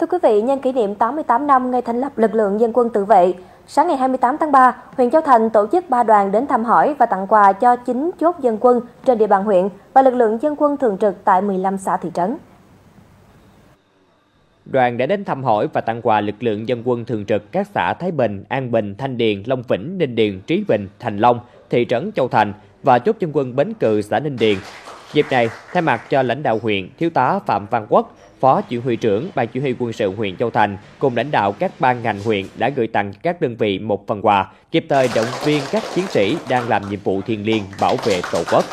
Thưa quý vị, nhân kỷ niệm 88 năm ngày thành lập lực lượng dân quân tự vệ, sáng ngày 28 tháng 3, huyện Châu Thành tổ chức ba đoàn đến thăm hỏi và tặng quà cho 9 chốt dân quân trên địa bàn huyện và lực lượng dân quân thường trực tại 15 xã thị trấn. Đoàn đã đến thăm hỏi và tặng quà lực lượng dân quân thường trực các xã Thái Bình, An Bình, Thanh Điền, Long Vĩnh, Ninh Điền, Trí Bình, Thành Long, thị trấn Châu Thành và chốt dân quân Bến Cừ, xã Ninh Điền. Dịp này, thay mặt cho lãnh đạo huyện, Thiếu tá Phạm Văn Quốc, Phó Chỉ huy trưởng Ban Chỉ huy quân sự huyện Châu Thành cùng lãnh đạo các ban ngành huyện đã gửi tặng các đơn vị một phần quà, kịp thời động viên các chiến sĩ đang làm nhiệm vụ thiêng liêng bảo vệ Tổ quốc.